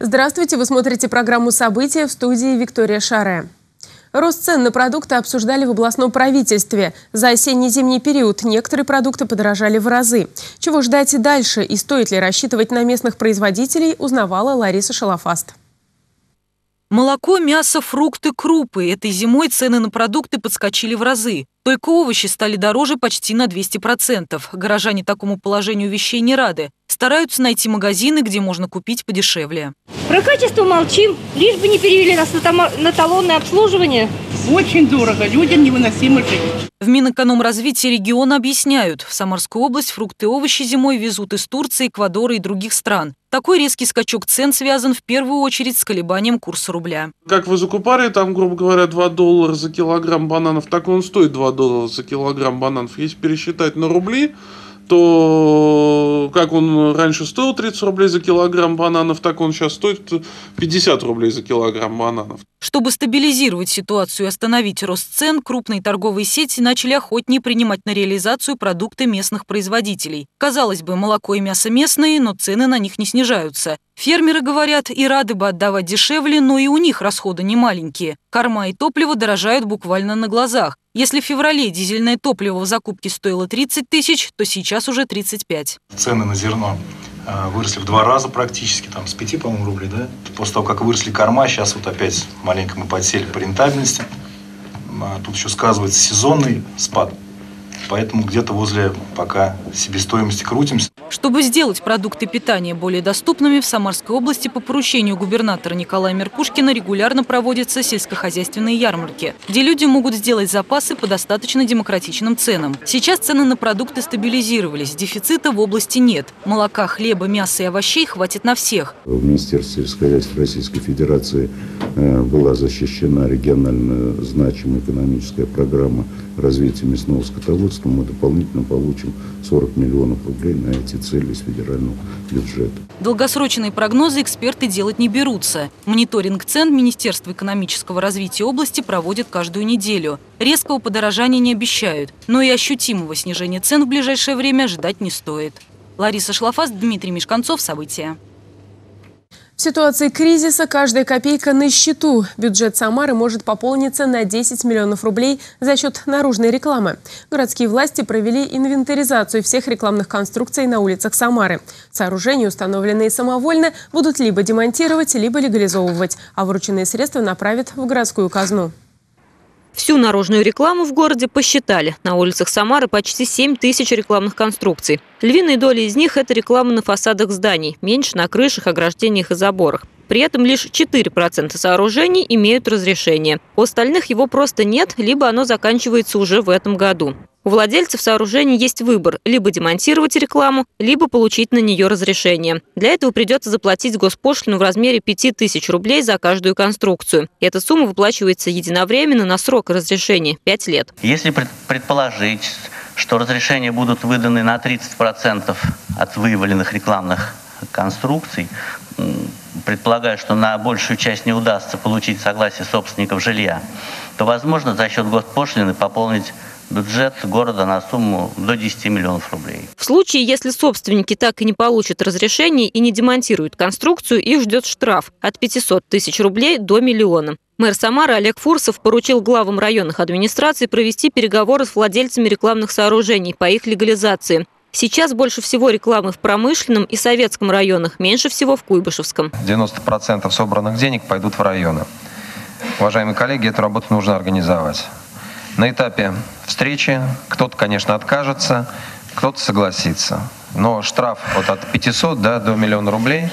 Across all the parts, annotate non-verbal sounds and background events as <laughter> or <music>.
Здравствуйте, вы смотрите программу «События» в студии Виктория Шаре. Рост цен на продукты обсуждали в областном правительстве. За осенне-зимний период некоторые продукты подорожали в разы. Чего ждать и дальше и стоит ли рассчитывать на местных производителей, узнавала Лариса Шалафаст. Молоко, мясо, фрукты, крупы. Этой зимой цены на продукты подскочили в разы. Только овощи стали дороже почти на 200%. Горожане такому положению вещей не рады. Стараются найти магазины, где можно купить подешевле. Про качество молчим, лишь бы не перевели нас на, на талонное обслуживание. Очень дорого, людям невыносимо жить. В Минэкономразвитии региона объясняют, в Самарскую область фрукты и овощи зимой везут из Турции, Эквадора и других стран. Такой резкий скачок цен связан в первую очередь с колебанием курса рубля. Как вы закупали, там, грубо говоря, 2 доллара за килограмм бананов, так он стоит 2 доллара за килограмм бананов. Если пересчитать на рубли, то как он раньше стоил 30 рублей за килограмм бананов, так он сейчас стоит 50 рублей за килограмм бананов. Чтобы стабилизировать ситуацию и остановить рост цен, крупные торговые сети начали охотнее принимать на реализацию продукты местных производителей. Казалось бы, молоко и мясо местные, но цены на них не снижаются. Фермеры, говорят, и рады бы отдавать дешевле, но и у них расходы не маленькие. Корма и топливо дорожают буквально на глазах. Если в феврале дизельное топливо в закупке стоило 30 тысяч, то сейчас уже 35. Цены на зерно а, выросли в два раза практически, там с 5, по-моему, рублей, да? После того, как выросли корма, сейчас вот опять маленько мы подсели по рентабельности. А, тут еще сказывается сезонный спад поэтому где-то возле пока себестоимости крутимся. Чтобы сделать продукты питания более доступными, в Самарской области по поручению губернатора Николая Меркушкина регулярно проводятся сельскохозяйственные ярмарки, где люди могут сделать запасы по достаточно демократичным ценам. Сейчас цены на продукты стабилизировались, дефицита в области нет. Молока, хлеба, мяса и овощей хватит на всех. В Министерстве сельского хозяйства Российской Федерации была защищена регионально значимая экономическая программа развития мясного скотоводства мы дополнительно получим 40 миллионов рублей на эти цели из федерального бюджета. Долгосрочные прогнозы эксперты делать не берутся. Мониторинг цен Министерство экономического развития области проводит каждую неделю. Резкого подорожания не обещают, но и ощутимого снижения цен в ближайшее время ждать не стоит. Лариса Шлафас, Дмитрий Мешканцов. События. В ситуации кризиса каждая копейка на счету. Бюджет Самары может пополниться на 10 миллионов рублей за счет наружной рекламы. Городские власти провели инвентаризацию всех рекламных конструкций на улицах Самары. Сооружения, установленные самовольно, будут либо демонтировать, либо легализовывать, а вырученные средства направят в городскую казну. Всю наружную рекламу в городе посчитали. На улицах Самары почти 7 тысяч рекламных конструкций. Львиная доля из них – это реклама на фасадах зданий, меньше на крышах, ограждениях и заборах. При этом лишь 4% сооружений имеют разрешение. У остальных его просто нет, либо оно заканчивается уже в этом году. У владельцев сооружений есть выбор – либо демонтировать рекламу, либо получить на нее разрешение. Для этого придется заплатить госпошлину в размере 5000 рублей за каждую конструкцию. Эта сумма выплачивается единовременно на срок разрешения – 5 лет. Если предположить, что разрешения будут выданы на 30% от выявленных рекламных конструкций, предполагаю, что на большую часть не удастся получить согласие собственников жилья, то возможно за счет госпошлины пополнить бюджет города на сумму до 10 миллионов рублей. В случае, если собственники так и не получат разрешение и не демонтируют конструкцию, их ждет штраф от 500 тысяч рублей до миллиона. Мэр Самары Олег Фурсов поручил главам районных администраций провести переговоры с владельцами рекламных сооружений по их легализации. Сейчас больше всего рекламы в промышленном и советском районах, меньше всего в Куйбышевском. 90% собранных денег пойдут в районы. Уважаемые коллеги, эту работу нужно организовать. На этапе встречи кто-то, конечно, откажется, кто-то согласится. Но штраф вот от 500 да, до миллиона рублей,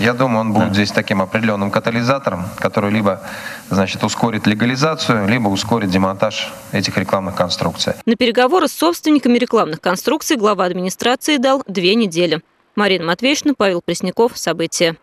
я думаю, он будет здесь таким определенным катализатором, который либо значит, ускорит легализацию, либо ускорит демонтаж этих рекламных конструкций. На переговоры с собственниками рекламных конструкций глава администрации дал две недели. Марина Матвеевна, Павел Пресняков. События.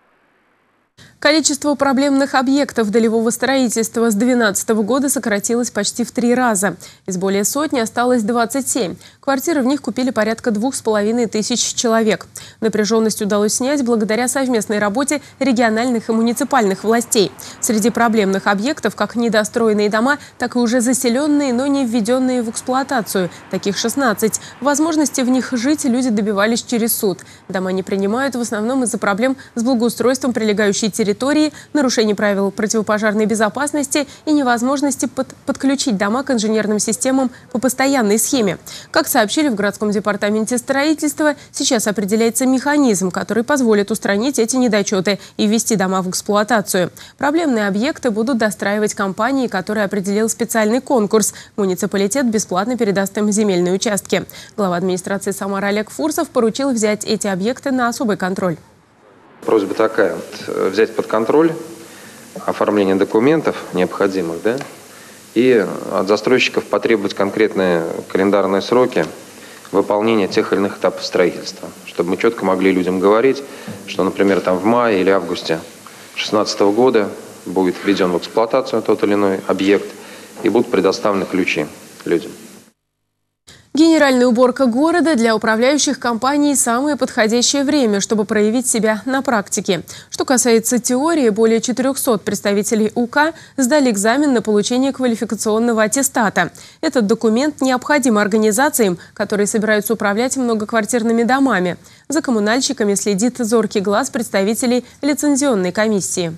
Количество проблемных объектов долевого строительства с 2012 года сократилось почти в три раза. Из более сотни осталось 27. Квартиры в них купили порядка двух с половиной тысяч человек. Напряженность удалось снять благодаря совместной работе региональных и муниципальных властей. Среди проблемных объектов как недостроенные дома, так и уже заселенные, но не введенные в эксплуатацию. Таких 16. Возможности в них жить люди добивались через суд. Дома не принимают в основном из-за проблем с благоустройством прилегающей территории территории, нарушение правил противопожарной безопасности и невозможности под, подключить дома к инженерным системам по постоянной схеме. Как сообщили в городском департаменте строительства, сейчас определяется механизм, который позволит устранить эти недочеты и ввести дома в эксплуатацию. Проблемные объекты будут достраивать компании, которые определил специальный конкурс. Муниципалитет бесплатно передаст им земельные участки. Глава администрации Самара Олег Фурсов поручил взять эти объекты на особый контроль. Просьба такая, э, взять под контроль оформление документов необходимых, да, и от застройщиков потребовать конкретные календарные сроки выполнения тех или иных этапов строительства, чтобы мы четко могли людям говорить, что, например, там в мае или августе 2016 года будет введен в эксплуатацию тот или иной объект и будут предоставлены ключи людям. Генеральная уборка города для управляющих компаний – самое подходящее время, чтобы проявить себя на практике. Что касается теории, более 400 представителей УК сдали экзамен на получение квалификационного аттестата. Этот документ необходим организациям, которые собираются управлять многоквартирными домами. За коммунальщиками следит зоркий глаз представителей лицензионной комиссии.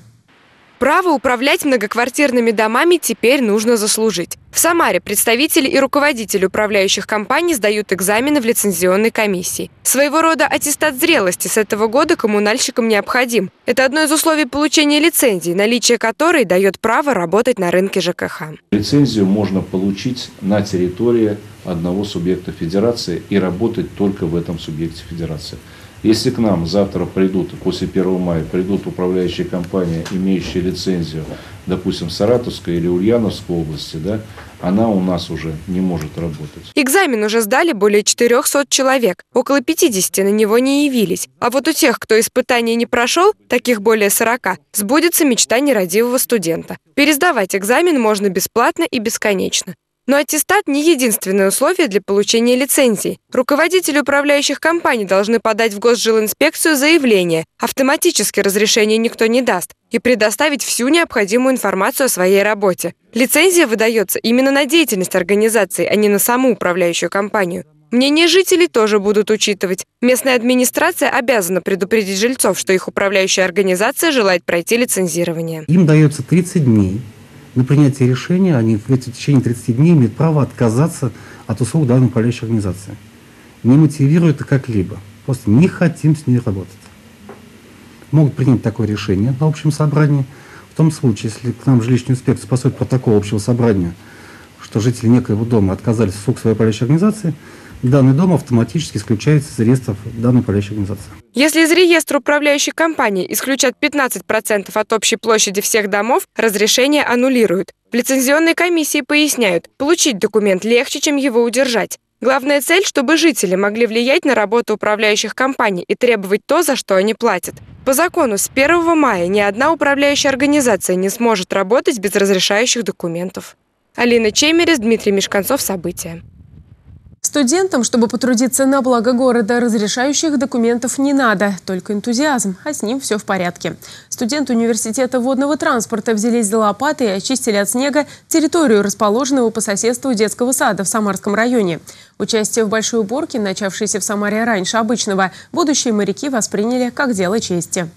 Право управлять многоквартирными домами теперь нужно заслужить. В Самаре представители и руководители управляющих компаний сдают экзамены в лицензионной комиссии. Своего рода аттестат зрелости с этого года коммунальщикам необходим. Это одно из условий получения лицензии, наличие которой дает право работать на рынке ЖКХ. Лицензию можно получить на территории одного субъекта федерации и работать только в этом субъекте федерации. Если к нам завтра придут, после 1 мая, придут управляющие компании, имеющие лицензию, допустим, Саратовской или Ульяновской области, да, она у нас уже не может работать. Экзамен уже сдали более 400 человек. Около 50 на него не явились. А вот у тех, кто испытания не прошел, таких более 40, сбудется мечта нерадивого студента. Пересдавать экзамен можно бесплатно и бесконечно. Но аттестат не единственное условие для получения лицензии. Руководители управляющих компаний должны подать в госжилинспекцию заявление. Автоматически разрешение никто не даст. И предоставить всю необходимую информацию о своей работе. Лицензия выдается именно на деятельность организации, а не на саму управляющую компанию. Мнение жителей тоже будут учитывать. Местная администрация обязана предупредить жильцов, что их управляющая организация желает пройти лицензирование. Им дается 30 дней на принятие решения они в течение 30 дней имеют право отказаться от услуг данной управляющей организации. Не мотивируют это как-либо. Просто не хотим с ней работать. Могут принять такое решение на общем собрании. В том случае, если к нам жилищный инспекция поступит протокол общего собрания, что жители некоего дома отказались от услуг своей управляющей организации, данный дом автоматически исключается из реестров данной управляющей организации. Если из реестра управляющей компании исключат 15% от общей площади всех домов, разрешение аннулируют. В лицензионной комиссии поясняют, получить документ легче, чем его удержать. Главная цель, чтобы жители могли влиять на работу управляющих компаний и требовать то, за что они платят. По закону с 1 мая ни одна управляющая организация не сможет работать без разрешающих документов. Алина Чемерес, Дмитрий Мешканцов. События. Студентам, чтобы потрудиться на благо города, разрешающих документов не надо, только энтузиазм, а с ним все в порядке. Студенты университета водного транспорта взялись за лопаты и очистили от снега территорию, расположенного по соседству детского сада в Самарском районе. Участие в большой уборке, начавшейся в Самаре раньше обычного, будущие моряки восприняли как дело чести.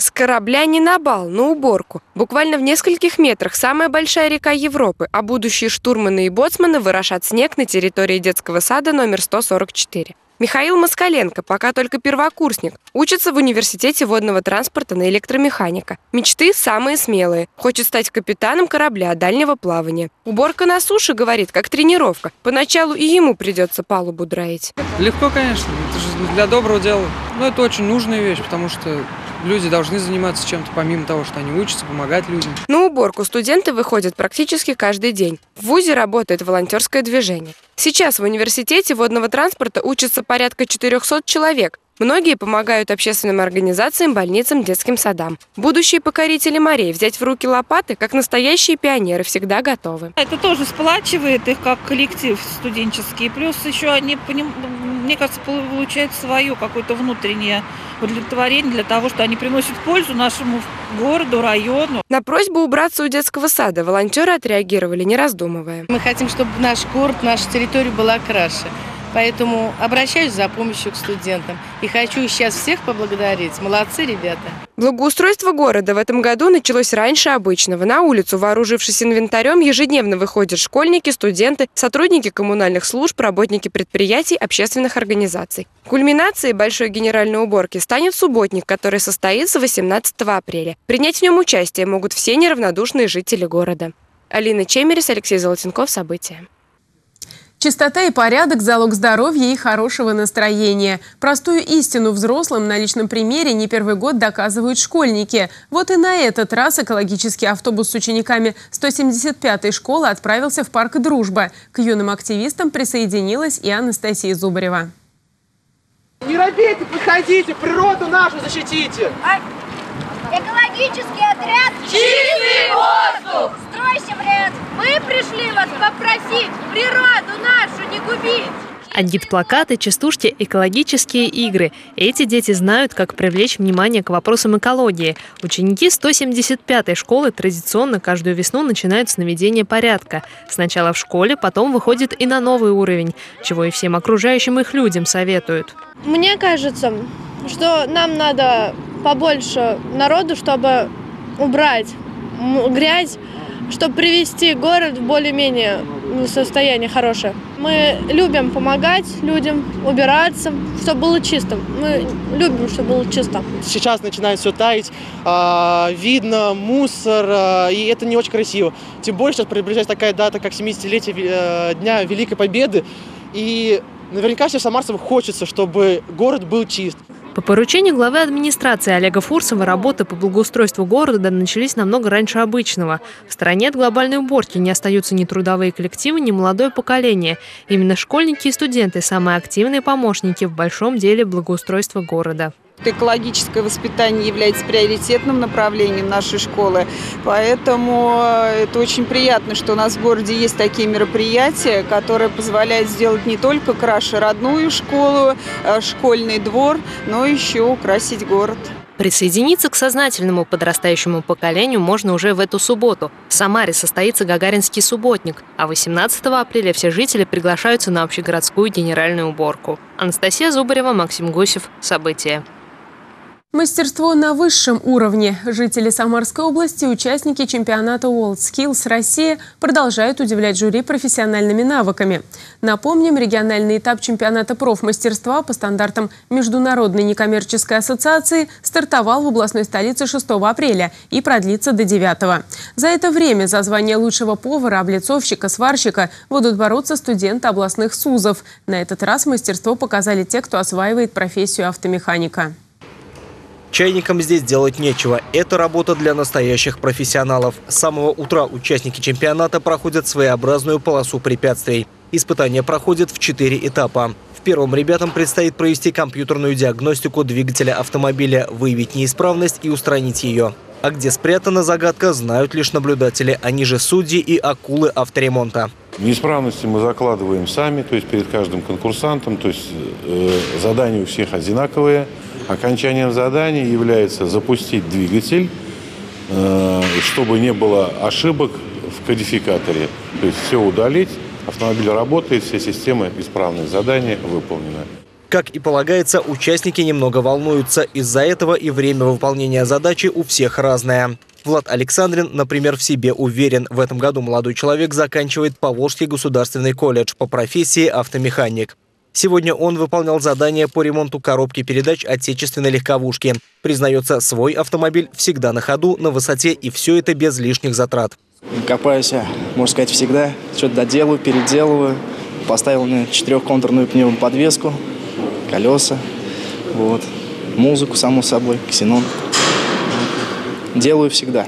С корабля не на бал, на уборку. Буквально в нескольких метрах самая большая река Европы, а будущие штурманы и боцманы ворошат снег на территории детского сада номер 144. Михаил Москаленко, пока только первокурсник, учится в университете водного транспорта на электромеханика. Мечты самые смелые. Хочет стать капитаном корабля дальнего плавания. Уборка на суше, говорит, как тренировка. Поначалу и ему придется палубу драить. Легко, конечно. Это же для доброго дела. Но это очень нужная вещь, потому что люди должны заниматься чем-то, помимо того, что они учатся, помогать людям. На уборку студенты выходят практически каждый день. В ВУЗе работает волонтерское движение. Сейчас в университете водного транспорта учатся порядка 400 человек. Многие помогают общественным организациям, больницам, детским садам. Будущие покорители морей взять в руки лопаты, как настоящие пионеры, всегда готовы. Это тоже сплачивает их как коллектив студенческий. Плюс еще они, мне кажется, получают свое какое-то внутреннее удовлетворение для того, что они приносят пользу нашему городу, району. На просьбу убраться у детского сада волонтеры отреагировали, не раздумывая. Мы хотим, чтобы наш город, наша территория была краше. Поэтому обращаюсь за помощью к студентам. И хочу сейчас всех поблагодарить. Молодцы, ребята. Благоустройство города в этом году началось раньше обычного. На улицу, вооружившись инвентарем, ежедневно выходят школьники, студенты, сотрудники коммунальных служб, работники предприятий, общественных организаций. Кульминацией большой генеральной уборки станет субботник, который состоится 18 апреля. Принять в нем участие могут все неравнодушные жители города. Алина Чемерис, Алексей Золотенков. События. Чистота и порядок – залог здоровья и хорошего настроения. Простую истину взрослым на личном примере не первый год доказывают школьники. Вот и на этот раз экологический автобус с учениками 175-й школы отправился в парк «Дружба». К юным активистам присоединилась и Анастасия Зубарева. Не робейте, подходите, природу нашу защитите! Экологический отряд «Чистый воздух». Стройся в ряд. Мы пришли вас попросить природу нашу не губить. Агит-плакаты, частушки, экологические игры. Эти дети знают, как привлечь внимание к вопросам экологии. Ученики 175-й школы традиционно каждую весну начинают с наведения порядка. Сначала в школе, потом выходит и на новый уровень, чего и всем окружающим их людям советуют. Мне кажется, что нам надо побольше народу, чтобы убрать грязь, чтобы привести город в более-менее состояние хорошее. Мы любим помогать людям, убираться, чтобы было чисто. Мы любим, чтобы было чисто. Сейчас начинает все таять, а, видно мусор, а, и это не очень красиво. Тем более сейчас приближается такая дата, как 70-летие э, Дня Великой Победы, и наверняка всем самарцам хочется, чтобы город был чист. По поручению главы администрации Олега Фурсова работы по благоустройству города начались намного раньше обычного. В стороне от глобальной уборки не остаются ни трудовые коллективы, ни молодое поколение. Именно школьники и студенты – самые активные помощники в большом деле благоустройства города. Экологическое воспитание является приоритетным направлением нашей школы, поэтому э, это очень приятно, что у нас в городе есть такие мероприятия, которые позволяют сделать не только краше родную школу, э, школьный двор, но еще украсить город. Присоединиться к сознательному подрастающему поколению можно уже в эту субботу. В Самаре состоится Гагаринский субботник, а 18 апреля все жители приглашаются на общегородскую генеральную уборку. Анастасия Зубарева, Максим Гусев. События. Мастерство на высшем уровне. Жители Самарской области, участники чемпионата WorldSkills России продолжают удивлять жюри профессиональными навыками. Напомним, региональный этап чемпионата профмастерства по стандартам Международной некоммерческой ассоциации стартовал в областной столице 6 апреля и продлится до 9. За это время за звание лучшего повара, облицовщика, сварщика будут бороться студенты областных СУЗов. На этот раз мастерство показали те, кто осваивает профессию автомеханика. Чайникам здесь делать нечего. Это работа для настоящих профессионалов. С самого утра участники чемпионата проходят своеобразную полосу препятствий. Испытания проходят в четыре этапа. В первом ребятам предстоит провести компьютерную диагностику двигателя автомобиля, выявить неисправность и устранить ее. А где спрятана загадка, знают лишь наблюдатели, они же судьи и акулы авторемонта. Неисправности мы закладываем сами, то есть перед каждым конкурсантом, то есть э, задания у всех одинаковые – Окончанием задания является запустить двигатель, э, чтобы не было ошибок в кодификаторе. То есть все удалить, автомобиль работает, все системы исправны, задание выполнено. Как и полагается, участники немного волнуются. Из-за этого и время выполнения задачи у всех разное. Влад Александрин, например, в себе уверен. В этом году молодой человек заканчивает Поволжский государственный колледж по профессии автомеханик. Сегодня он выполнял задание по ремонту коробки передач отечественной легковушки. Признается, свой автомобиль всегда на ходу, на высоте и все это без лишних затрат. Копаюсь можно сказать, всегда. Что-то доделаю, переделываю. Поставил мне четырехконтурную пневмоподвеску, колеса, вот. музыку, само собой, ксенон. Делаю всегда.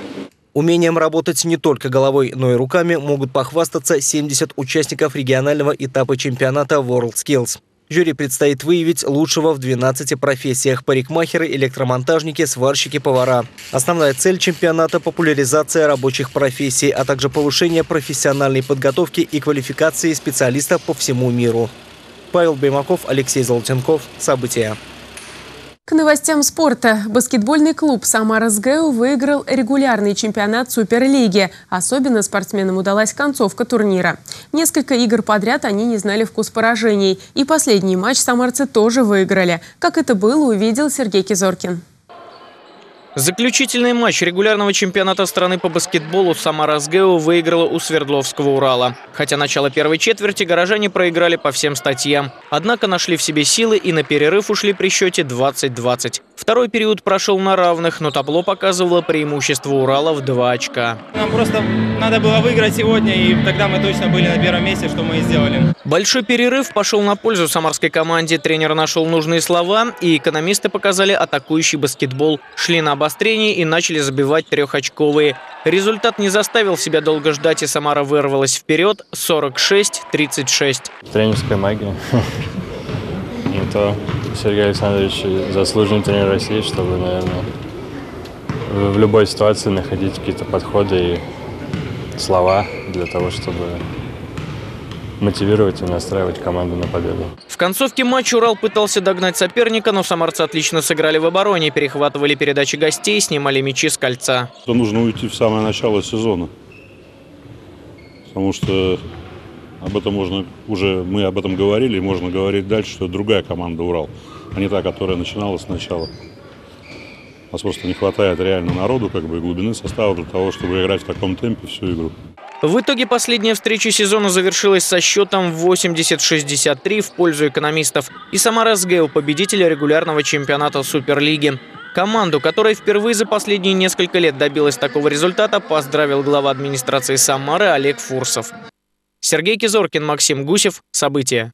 Умением работать не только головой, но и руками могут похвастаться 70 участников регионального этапа чемпионата WorldSkills. Жюри предстоит выявить лучшего в 12 профессиях – парикмахеры, электромонтажники, сварщики, повара. Основная цель чемпионата – популяризация рабочих профессий, а также повышение профессиональной подготовки и квалификации специалистов по всему миру. Павел Баймаков, Алексей Золотенков. События. К новостям спорта. Баскетбольный клуб «Самара СГУ» выиграл регулярный чемпионат Суперлиги. Особенно спортсменам удалась концовка турнира. Несколько игр подряд они не знали вкус поражений. И последний матч самарцы тоже выиграли. Как это было, увидел Сергей Кизоркин. Заключительный матч регулярного чемпионата страны по баскетболу Самара СГУ выиграла у Свердловского Урала. Хотя начало первой четверти горожане проиграли по всем статьям. Однако нашли в себе силы и на перерыв ушли при счете 20-20. Второй период прошел на равных, но табло показывало преимущество Урала в два очка. Нам просто надо было выиграть сегодня, и тогда мы точно были на первом месте, что мы и сделали. Большой перерыв пошел на пользу самарской команде. Тренер нашел нужные слова, и экономисты показали атакующий баскетбол. Шли на обострение и начали забивать трехочковые. Результат не заставил себя долго ждать, и Самара вырвалась вперед 46-36. Тренерская магия. <laughs> Это Сергей Александрович заслуженный тренер России, чтобы, наверное, в любой ситуации находить какие-то подходы и слова для того, чтобы мотивировать и настраивать команду на победу. В концовке матча Урал пытался догнать соперника, но самарцы отлично сыграли в обороне, перехватывали передачи гостей, снимали мячи с кольца. Нужно уйти в самое начало сезона, потому что об этом можно уже, мы об этом говорили, и можно говорить дальше, что другая команда Урал, а не та, которая начинала сначала. У нас просто не хватает реально народу, как бы, и глубины состава для того, чтобы играть в таком темпе всю игру. В итоге последняя встреча сезона завершилась со счетом 80-63 в пользу экономистов. И Самара СГУ победителя регулярного чемпионата Суперлиги. Команду, которая впервые за последние несколько лет добилась такого результата, поздравил глава администрации Самары Олег Фурсов. Сергей Кизоркин, Максим Гусев. События.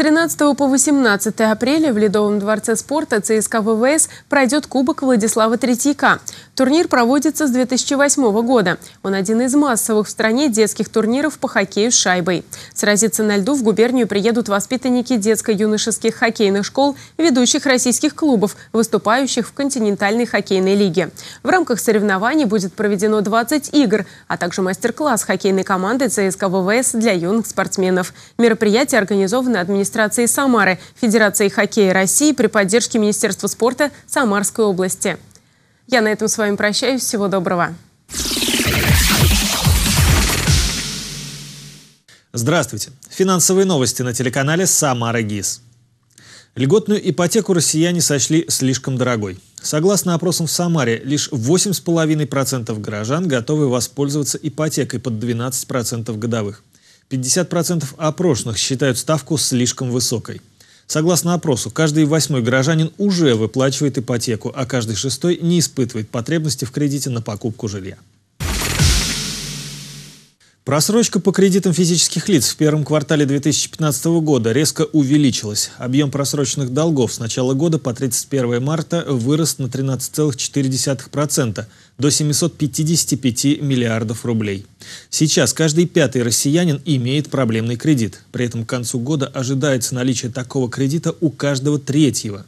С 13 по 18 апреля в Ледовом дворце спорта ЦСКА ВВС пройдет Кубок Владислава Третьяка. Турнир проводится с 2008 года. Он один из массовых в стране детских турниров по хоккею с шайбой. Сразиться на льду в губернию приедут воспитанники детско-юношеских хоккейных школ ведущих российских клубов, выступающих в континентальной хоккейной лиге. В рамках соревнований будет проведено 20 игр, а также мастер-класс хоккейной команды ЦСКА ВВС для юных спортсменов. Мероприятие организовано администрацией администрации Самары, Федерации хоккея России при поддержке Министерства спорта Самарской области. Я на этом с вами прощаюсь. Всего доброго. Здравствуйте. Финансовые новости на телеканале «Самара ГИС». Льготную ипотеку россияне сочли слишком дорогой. Согласно опросам в Самаре, лишь 8,5% горожан готовы воспользоваться ипотекой под 12% годовых. 50% опрошенных считают ставку слишком высокой. Согласно опросу, каждый восьмой горожанин уже выплачивает ипотеку, а каждый шестой не испытывает потребности в кредите на покупку жилья. Просрочка по кредитам физических лиц в первом квартале 2015 года резко увеличилась. Объем просроченных долгов с начала года по 31 марта вырос на 13,4% до 755 миллиардов рублей. Сейчас каждый пятый россиянин имеет проблемный кредит. При этом к концу года ожидается наличие такого кредита у каждого третьего.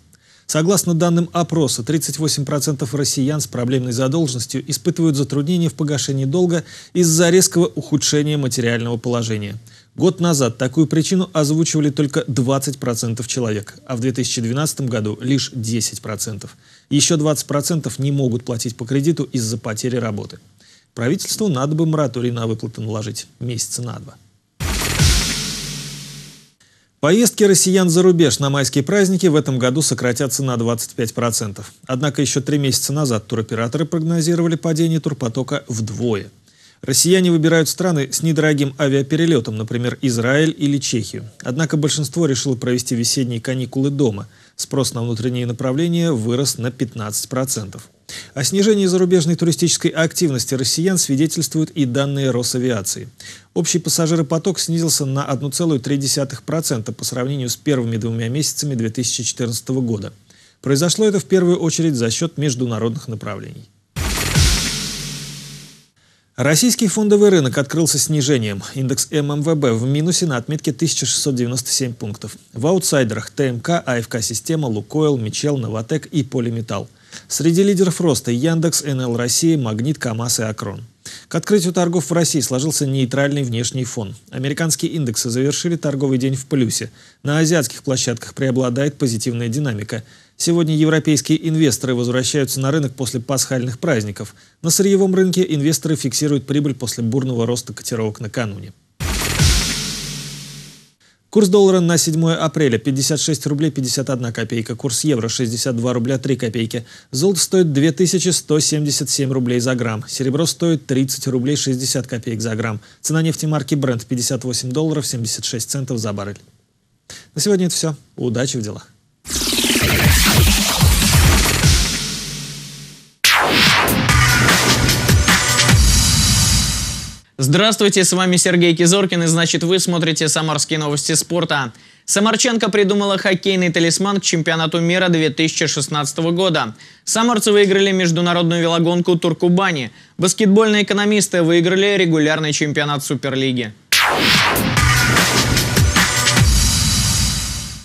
Согласно данным опроса, 38% россиян с проблемной задолженностью испытывают затруднения в погашении долга из-за резкого ухудшения материального положения. Год назад такую причину озвучивали только 20% человек, а в 2012 году лишь 10%. Еще 20% не могут платить по кредиту из-за потери работы. Правительству надо бы мораторий на выплаты наложить месяца на два. Поездки россиян за рубеж на майские праздники в этом году сократятся на 25%. Однако еще три месяца назад туроператоры прогнозировали падение турпотока вдвое. Россияне выбирают страны с недорогим авиаперелетом, например, Израиль или Чехию. Однако большинство решило провести весенние каникулы дома. Спрос на внутренние направления вырос на 15%. О снижении зарубежной туристической активности россиян свидетельствуют и данные Росавиации. Общий пассажиропоток снизился на 1,3% по сравнению с первыми двумя месяцами 2014 года. Произошло это в первую очередь за счет международных направлений. Российский фондовый рынок открылся снижением. Индекс ММВБ в минусе на отметке 1697 пунктов. В аутсайдерах ТМК, АФК Система, Лукойл, Мичел, Новотек и Полиметалл. Среди лидеров роста Яндекс, НЛ Россия, Магнит, КАМАЗ и Акрон. К открытию торгов в России сложился нейтральный внешний фон. Американские индексы завершили торговый день в плюсе. На азиатских площадках преобладает позитивная динамика. Сегодня европейские инвесторы возвращаются на рынок после пасхальных праздников. На сырьевом рынке инвесторы фиксируют прибыль после бурного роста котировок накануне. Курс доллара на 7 апреля 56 рублей 51 копейка. Курс евро 62 рубля 3 копейки. Золото стоит 2177 рублей за грамм. Серебро стоит 30 рублей 60 копеек за грамм. Цена нефти марки Brent 58 долларов 76 центов за баррель. На сегодня это все. Удачи в делах. Здравствуйте, с вами Сергей Кизоркин, и значит вы смотрите «Самарские новости спорта». Самарченко придумала хоккейный талисман к чемпионату мира 2016 года. Самарцы выиграли международную велогонку Туркубани. Баскетбольные экономисты выиграли регулярный чемпионат Суперлиги.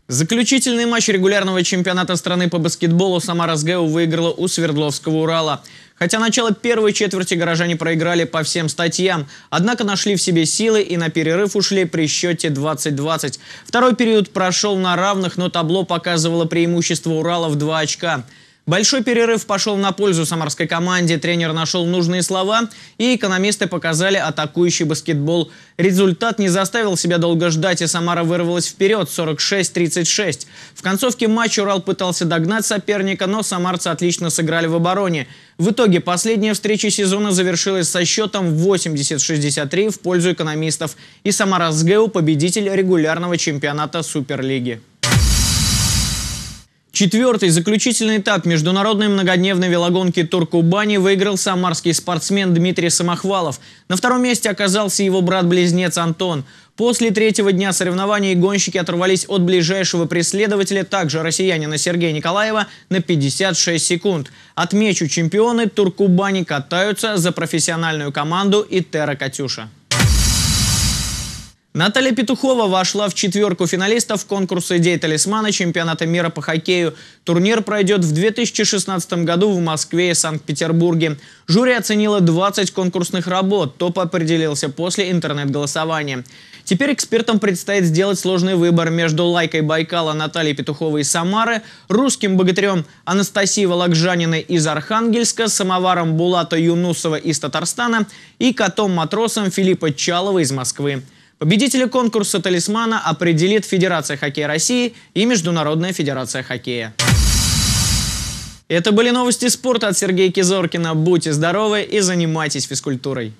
Заключительный матч регулярного чемпионата страны по баскетболу Самара СГУ выиграла у Свердловского Урала. Хотя начало первой четверти горожане проиграли по всем статьям, однако нашли в себе силы и на перерыв ушли при счете 20-20. Второй период прошел на равных, но табло показывало преимущество Урала в 2 очка. Большой перерыв пошел на пользу самарской команде. Тренер нашел нужные слова, и экономисты показали атакующий баскетбол. Результат не заставил себя долго ждать, и Самара вырвалась вперед 46-36. В концовке матча Урал пытался догнать соперника, но самарцы отлично сыграли в обороне. В итоге последняя встреча сезона завершилась со счетом 80-63 в пользу экономистов. И Самара СГУ победитель регулярного чемпионата Суперлиги. Четвертый заключительный этап международной многодневной велогонки Туркубани выиграл самарский спортсмен Дмитрий Самохвалов. На втором месте оказался его брат-близнец Антон. После третьего дня соревнований гонщики оторвались от ближайшего преследователя, также россиянина Сергея Николаева, на 56 секунд. Отмечу, чемпионы Туркубани катаются за профессиональную команду Итера Катюша. Наталья Петухова вошла в четверку финалистов конкурса «Идей талисмана» чемпионата мира по хоккею. Турнир пройдет в 2016 году в Москве и Санкт-Петербурге. Жюри оценило 20 конкурсных работ. Топ определился после интернет-голосования. Теперь экспертам предстоит сделать сложный выбор между лайкой Байкала Натальи Петуховой из Самары, русским богатырем Анастасией Волокжаниной из Архангельска, самоваром Булата Юнусова из Татарстана и котом-матросом Филиппа Чалова из Москвы. Победителя конкурса «Талисмана» определит Федерация хоккея России и Международная федерация хоккея. Это были новости спорта от Сергея Кизоркина. Будьте здоровы и занимайтесь физкультурой.